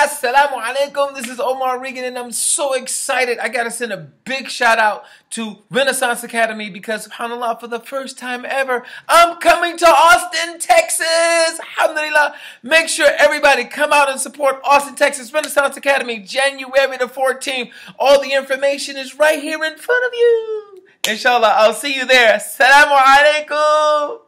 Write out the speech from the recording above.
Assalamu alaikum. This is Omar Regan, and I'm so excited. I got to send a big shout out to Renaissance Academy because, subhanAllah, for the first time ever, I'm coming to Austin, Texas. Alhamdulillah. Make sure everybody come out and support Austin, Texas Renaissance Academy, January the 14th. All the information is right here in front of you. Inshallah, I'll see you there. Assalamu alaikum.